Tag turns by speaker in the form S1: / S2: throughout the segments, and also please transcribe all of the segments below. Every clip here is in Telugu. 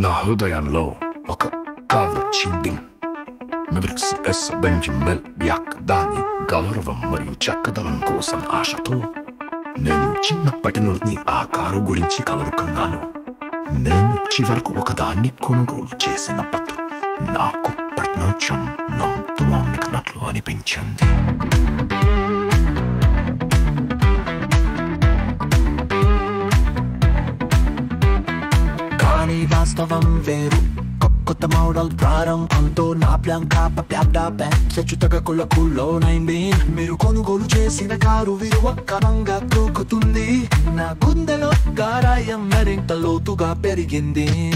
S1: నా హృదయంలో ఒక కథ చింది. మెరిక్స్ ఎస్ బెంజమిల్ యాక్ దాని గౌరవం మరియు చక్కదనం కోసం ఆశతో నేను చిన్నప్పటి నుండి ఆ కారు గురించి కలుగుకున్నాను నేను చివరకు ఒకదాన్ని కొనుగోలు చేసినప్పుడు నాకు ప్రపంచం నాతో అనిపించింది.
S2: వాస్తవం వేరు కొ- కొత్త మోడల్ ప్రారంభంతో నా ప్లాన్ కాప ప్యాప్డా బ్యాంక్ హెచ్చుతగ కుల కుల్లోనైంది మీరు కొనుగోలు చేసిన కారు విలువ కరంగా తూగుతుంది నా గుండెలో గారాయం మరింత లోతుగా పెరిగింది.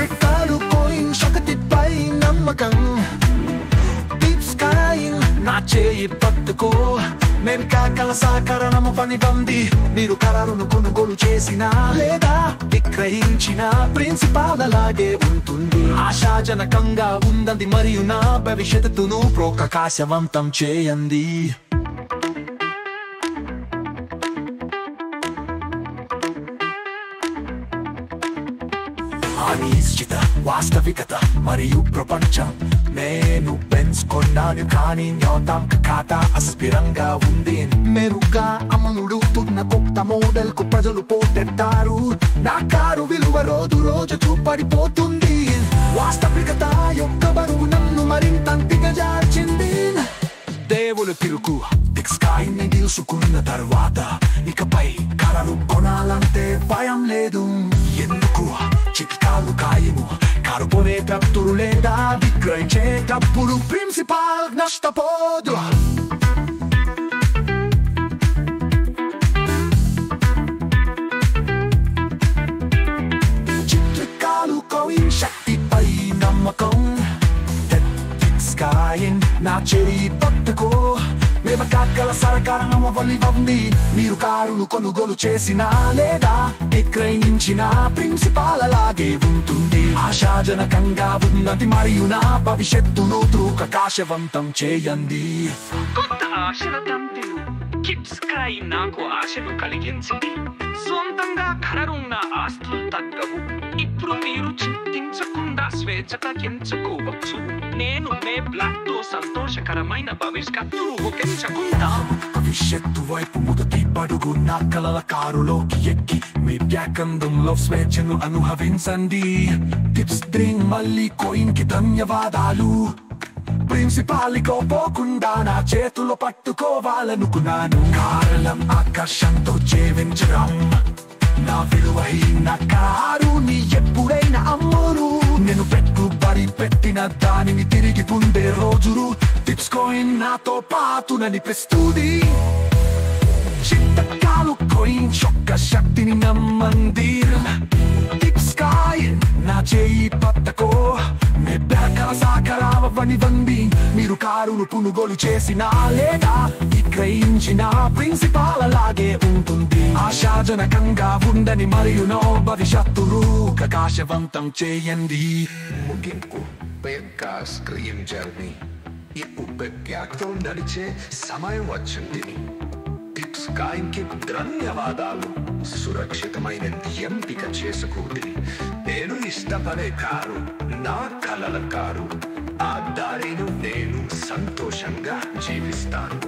S2: చిట్టాలు కోయిన్ శక్తిపై నమ్మకం. డీప్ స్కైన్ నా చేయి పట్టుకో. నేను కాకల సాకరణము పని మీరు కరారును కొనుగోలు చేసిన లేదా విక్రయించిన ప్రిన్సిపాల్ అలాగే ఉంటుంది. ఆశాజనకంగా ఉందంది మరియు నా భవిష్యత్తును ప్రోకకాశవంతం చేయండి. అనిశ్చిత వాస్తవికత మరియు ప్రపంచం నేను బెన్స్ కొన్నాను కానీ న్యోతాంక ఖాతా అస్పిరంగా ఉంది మెరుగ్గా అమలుడుతున్న కొత్త మోడల్కు ప్రజలు పోటెత్తారు నా కారు విలువ రోజు రోజు పడిపోతుంది వాస్తవికత యొక్క బరువు నన్ను మరింత దిగజార్చింది దేవులు తిరుగు స్కాయిని స్కై తీసుకున్న తర్వాత ఇకపై కలలు కొనాలంటే భయం లేదు ఎందుకు చిట్కాలు కాయము కారు కొనేటప్పుడు లేదు విక్రయించేటప్పుడు ప్రిన్సిపాల్ నష్టపోదు చిత్రికాలు కోయిన్ శక్తిపై నమ్మకం స్కాయిన్ నా చెయ్యి పట్టుకో మేము కాకల సరకారణం ఉంది మీరు కారులు కొనుగోలు చేసినా లేదా విక్రయించిన ప్రిన్సిపాల్ అలాగే ఉంటుంది ఆశాజనకంగా ఉన్నది మరియు నా భవిష్యత్తును ప్రకాశవంతం చేయండి.
S3: కొత్త ఆశల తంతులు కిప్స్ క్రై నాకు ఆశను కలిగించింది. సొంతంగా కలరున్న ఆస్తులు తగ్గవు. ఇప్పుడు మీరు చింతించకుండా స్వేచ్ఛ తగ్గించుకోవచ్చు. నేను మే బ్లాక్తో సంతోషకరమైన భవిష్యత్తును పెంచకుండా
S2: భవిష్యత్తు వైపు మొదటి పడుగు నా కలల కారులోకి ఎక్కి మీ వ్యాకందంలో స్వేచ్ఛను అనుభవించండి టిప్స్ డ్రింక్ మళ్ళీ కోయిన్కి ధన్యవాదాలు ప్రిన్సిపాలికో పోకుండా నా చేతులు పట్టుకోవాలనుకున్నాను కారణం ఆకర్షణతో జీవించడం నా విలువైన కారుని ఎప్పుడైనా అమ్ము పెట్టుబడి దానిని తిరిగి పొందే రోజులు టిప్స్ కోయిన్ నాతో పాటు నడిపిస్తుంది చిత్తకాలు కోయిన్ చొక్క శక్తిని నమ్మంది టిప్స్ స్కై నా చేయి పట్టకో నే బ్యాకల సాకరావని బంది మీరు కారును కొనుగోలు చేసిన లేదా విక్రయించిన ప్రిన్సిపాల్ అలాగే ఉంటుంది ఆశాజనకంగా ఉందని మరియు నో భవిష్యత్తును ప్రకాశవంతం చేయండి
S4: ముగింపు యొక్క జర్నీ ఇప్పుడు బ్యాగ్తో నడిచే సమయం వచ్చింది టిప్స్ ధన్యవాదాలు సురక్షితమైన ఎంపిక చేసుకోండి నేను ఇష్టపడే కారు నా కలల కారు ఆ దారిను నేను సంతోషంగా జీవిస్తాను